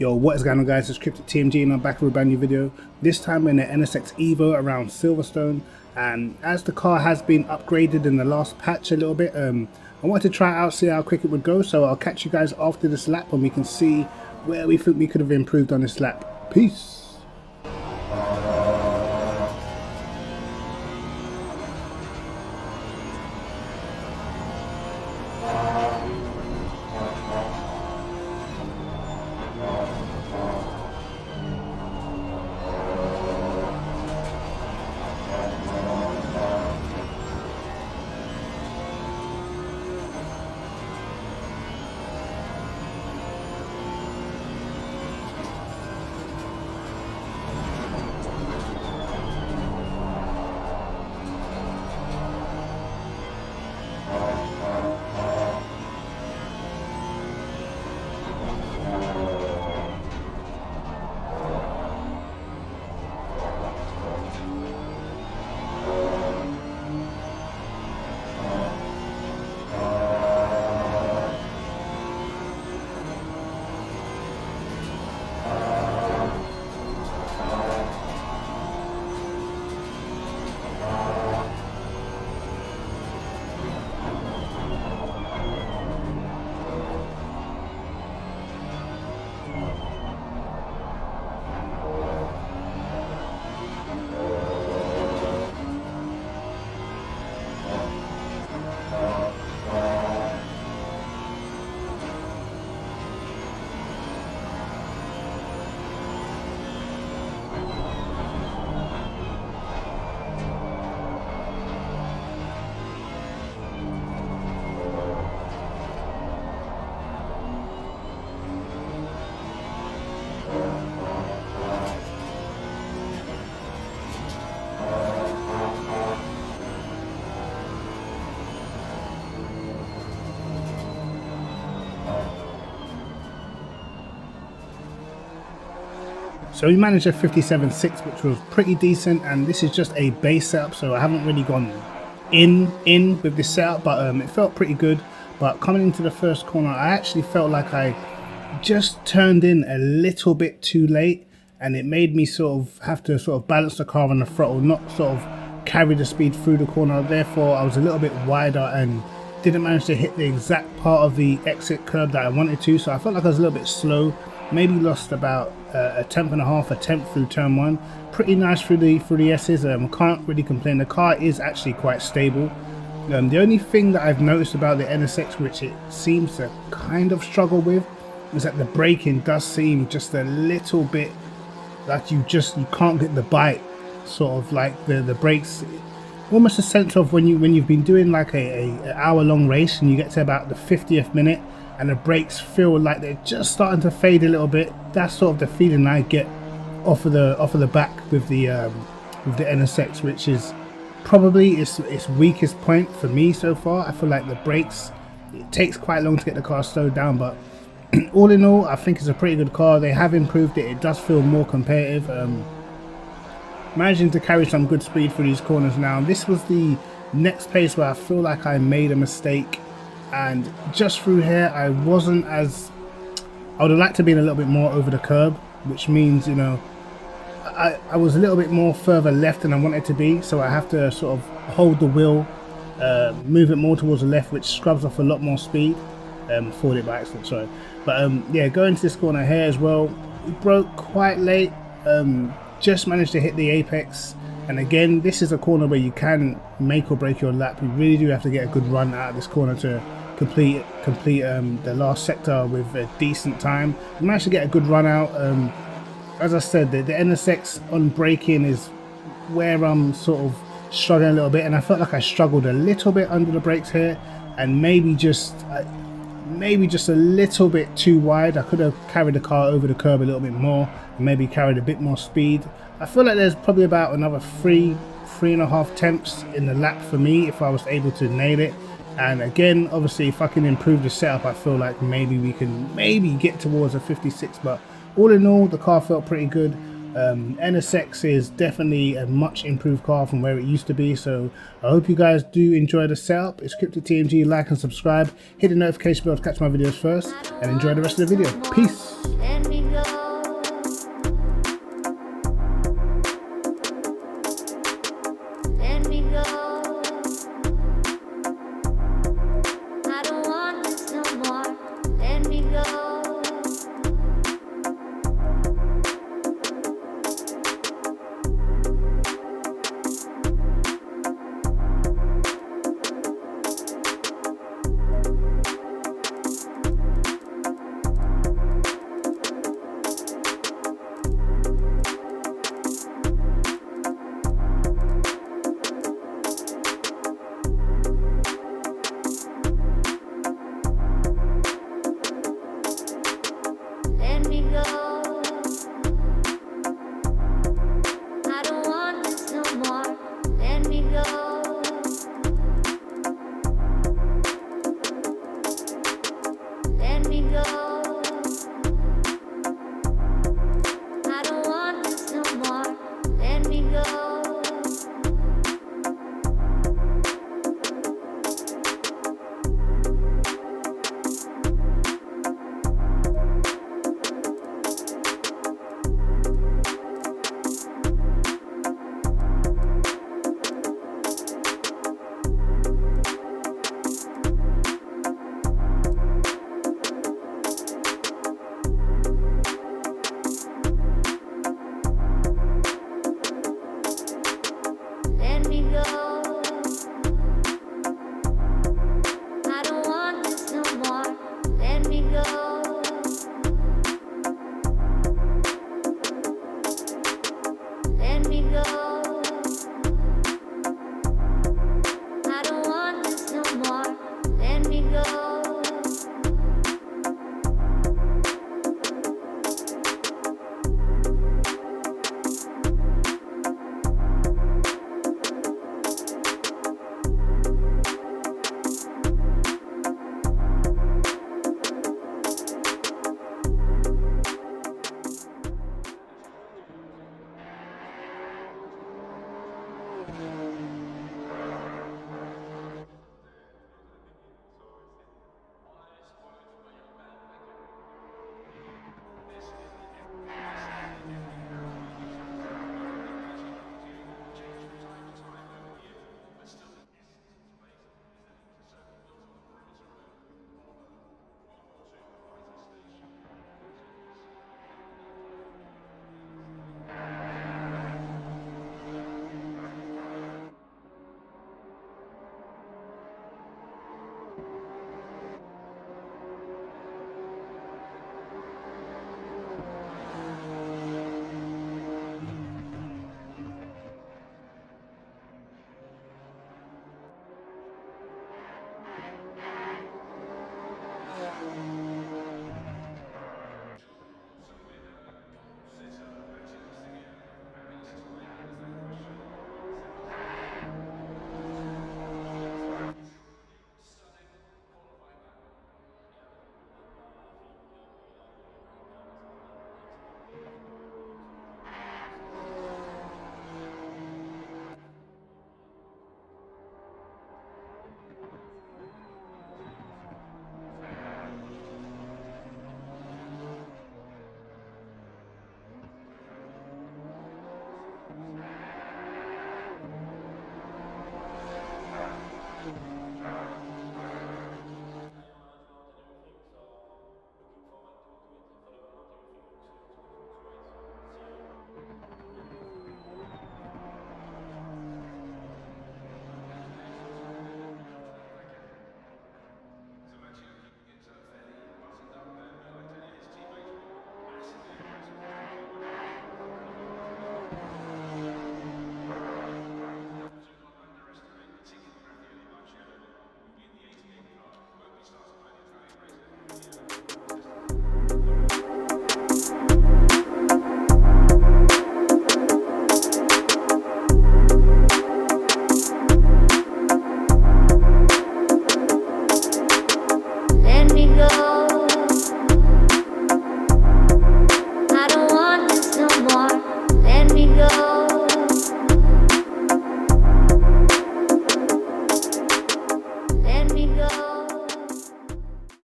Yo, what is going on guys, it's Kryptic TMG and I'm back with a brand new video. This time in the NSX Evo around Silverstone and as the car has been upgraded in the last patch a little bit, um, I wanted to try out, see how quick it would go, so I'll catch you guys after this lap and we can see where we think we could have improved on this lap. Peace! So we managed a 57.6 which was pretty decent and this is just a base setup so I haven't really gone in in with this setup but um, it felt pretty good. But coming into the first corner I actually felt like I just turned in a little bit too late and it made me sort of have to sort of balance the car on the throttle not sort of carry the speed through the corner. Therefore I was a little bit wider and didn't manage to hit the exact part of the exit curb that I wanted to so I felt like I was a little bit slow maybe lost about uh, a tenth and a half, a tenth through turn one. Pretty nice through the through the S's. Um, can't really complain. The car is actually quite stable. Um, the only thing that I've noticed about the NSX, which it seems to kind of struggle with, is that the braking does seem just a little bit like you just you can't get the bite. Sort of like the the brakes, almost a sense of when you when you've been doing like a, a, hour long race and you get to about the 50th minute and the brakes feel like they're just starting to fade a little bit. That's sort of the feeling I get off of the off of the back with the um, with the NSX, which is probably its its weakest point for me so far. I feel like the brakes it takes quite long to get the car slowed down, but all in all, I think it's a pretty good car. They have improved it. It does feel more competitive. Um, managing to carry some good speed through these corners now. This was the next place where I feel like I made a mistake and just through here I wasn't as I would have liked to be in a little bit more over the curb which means you know I, I was a little bit more further left than I wanted to be. So I have to sort of hold the wheel uh, move it more towards the left which scrubs off a lot more speed um, forward it by accident sorry. But um, yeah going to this corner here as well it broke quite late um, just managed to hit the apex. And again this is a corner where you can make or break your lap. You really do have to get a good run out of this corner to complete complete um, the last sector with a decent time. We managed to get a good run out. Um, as I said, the, the NSX on braking is where I'm sort of struggling a little bit, and I felt like I struggled a little bit under the brakes here, and maybe just uh, maybe just a little bit too wide. I could have carried the car over the curb a little bit more, maybe carried a bit more speed. I feel like there's probably about another three, three and a half tenths in the lap for me if I was able to nail it. And again, obviously, if I can improve the setup, I feel like maybe we can maybe get towards a 56. But all in all, the car felt pretty good. Um, NSX is definitely a much improved car from where it used to be. So I hope you guys do enjoy the setup. It's Kryptic TMG. Like and subscribe. Hit the notification bell to catch my videos first. And enjoy the rest of the video. Peace.